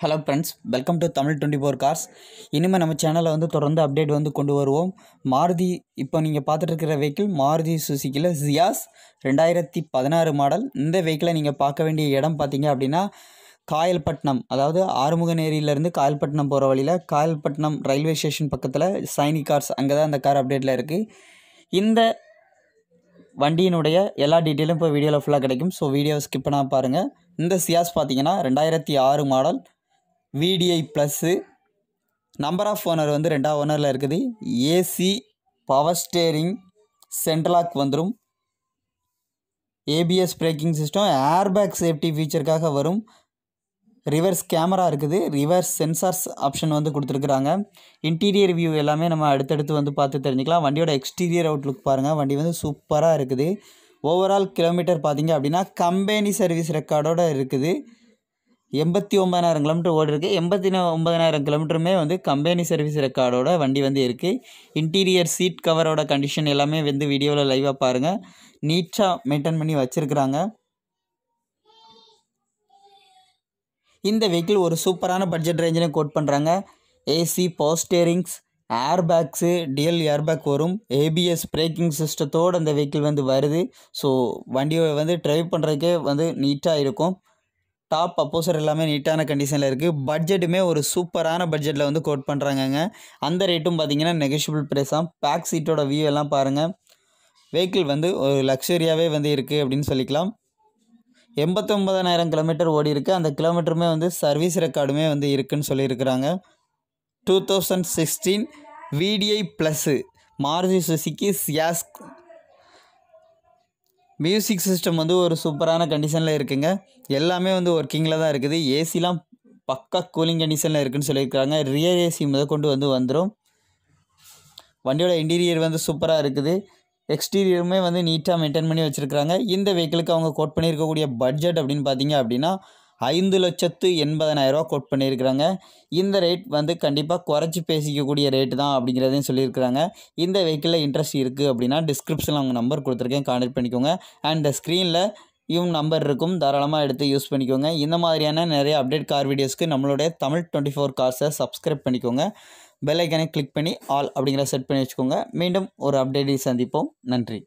Hello friends welcome to Tamil twenty four cars இனிமேல் நம்ம சேனலில் வந்து தொடர்ந்து அப்டேட் வந்து கொண்டு வருவோம். மாருதி இப்போ நீங்கள் பார்த்துட்டு இருக்கிற வெஹிக்கிள் மாருதி சுசுக்கியில் ஜியாஸ் ரெண்டாயிரத்தி பதினாறு மாடல் இந்த வெஹிக்கிளை நீங்கள் பார்க்க வேண்டிய இடம் பார்த்தீங்க அப்படின்னா காயல்பட்டினம் அதாவது ஆறுமுகநேரியிலேருந்து காயல்பட்டினம் போகிற வழியில் காயல்பட்டினம் ரயில்வே ஸ்டேஷன் பக்கத்தில் சைனி கார்ஸ் அங்கே தான் அந்த கார் அப்டேட்டில் இருக்குது இந்த வண்டியினுடைய எல்லா டீட்டெயிலும் இப்போ வீடியோவில் ஃபுல்லாக கிடைக்கும். ஸோ வீடியோ ஸ்கிப் பண்ணால் பாருங்கள் இந்த சியாஸ் பார்த்தீங்கன்னா ரெண்டாயிரத்தி ஆறு model VDI plus number of owner வந்து ரெண்டாவது ஓனரில் இருக்குது. AC power steering central lock வந்துடும் ABS braking system airbag safety ஃபீச்சருக்காக வரும். ரிவர்ஸ் கேமரா இருக்குது. ரிவர்ஸ் சென்சார்ஸ் ஆப்ஷன் வந்து கொடுத்துருக்குறாங்க. இன்டீரியர் வியூ எல்லாமே நம்ம அடுத்தடுத்து வந்து பார்த்து தெரிஞ்சுக்கலாம். வண்டியோட எக்ஸ்டீரியர் அவுட்லுக் பாருங்கள் வண்டி வந்து சூப்பராக இருக்குது. ஓவரால் கிலோமீட்டர் பார்த்தீங்க அப்படின்னா கம்பெனி சர்வீஸ் ரெக்கார்டோட இருக்குது. எண்பத்தி ஒம்பதாயிரம் கிலோமீட்டர் ஓடிருக்கு. எண்பத்தி ஒம்பதாயிரம் கிலோமீட்டருமே வந்து கம்பெனி சர்வீஸ் ரெக்கார்டோட வண்டி வந்து இருக்குது இன்டீரியர் சீட் கவரோட கண்டிஷன் எல்லாமே வந்து வீடியோவில் லைவாக பாருங்கள் நீட்டாக மெயின்டைன் பண்ணி வச்சுருக்குறாங்க. இந்த வெஹிக்கிள் ஒரு சூப்பரான பட்ஜெட் ரேஞ்சில் கோட் பண்ணுறாங்க AC power steerings air bags dual airbag வரும். ஏபிஎஸ் பிரேக்கிங் சிஸ்டத்தோடு அந்த வெஹிக்கிள் வந்து வருது. ஸோ வண்டியை வந்து ட்ரைவ் பண்ணுறதுக்கே வந்து நீட்டாக இருக்கும். டாப் அப்போசர் எல்லாமே நீட்டான கண்டிஷனில் இருக்குது பட்ஜெட்டுமே ஒரு சூப்பரான பட்ஜெட்டில் வந்து கோட் பண்ணுறாங்கங்க அந்த ரேட்டும் பார்த்தீங்கன்னா நெகஷியபிள் ப்ரைஸ் தான். பேக் சீட்டோட வியூ எல்லாம் பாருங்கள் வெஹிக்கிள் வந்து ஒரு லக்ஸரியாகவே வந்து இருக்குது அப்படின்னு சொல்லிக்கலாம். எண்பத்தொம்பதாயிரம் கிலோமீட்டர் ஓடி இருக்குது அந்த கிலோமீட்டருமே வந்து சர்வீஸ் ரெக்கார்டுமே வந்து இருக்குதுன்னு சொல்லியிருக்கிறாங்க. Two thousand sixteen VDI plus Maruti Suzuki Ciaz music system வந்து ஒரு சூப்பரான கண்டிஷனில் இருக்குங்க. எல்லாமே வந்து ஒர்க்கிங்கில் தான் இருக்குது. ஏசிலாம் பக்கா கூலிங் கண்டிஷனில் இருக்குதுன்னு சொல்லியிருக்காங்க. ரியர் ஏசி முத கொண்டு வந்து வந்துடும் வண்டியோட இன்டீரியர் வந்து சூப்பராக இருக்குது. எக்ஸ்டீரியருமே வந்து நீட்டாக மெயின்டைன் பண்ணி வச்சுருக்காங்க இந்த வெஹிக்கிளுக்கு அவங்க கோட் பண்ணியிருக்கக்கூடிய பட்ஜெட் அப்படின்னு பார்த்தீங்க அப்படின்னா ஐந்து லட்சத்து எண்பதனாயிரரூவா கோட் பண்ணியிருக்கிறாங்க. இந்த ரேட் வந்து கண்டிப்பாக குறைச்சி பேசிக்கக்கூடிய ரேட்டு தான் அப்படிங்கிறதையும் சொல்லியிருக்கிறாங்க. இந்த வெஹிக்கிளில் இன்ட்ரெஸ்ட் இருக்குது அப்படின்னா டிஸ்கிரிப்ஷனில் அவங்க நம்பர் கொடுத்துருக்கேன். கான்டாக்ட் பண்ணிக்கோங்க. அண்ட் ஸ்க்ரீனில் இவங்க நம்பர் இருக்கும். தாராளமாக எடுத்து யூஸ் பண்ணிக்கோங்க. இந்த மாதிரியான நிறைய அப்டேட் கார் வீடியோஸ்க்கு நம்மளுடைய தமிழ் டுவெண்ட்டி ஃபோர் கார்ஸை சப்ஸ்கிரைப் பண்ணிக்கோங்க. பெல் ஐக்கனை கிளிக் பண்ணி ஆல் அப்படிங்கிற செட் பண்ணி வச்சுக்கோங்க. மீண்டும் ஒரு அப்டேட்டை சந்திப்போம். நன்றி.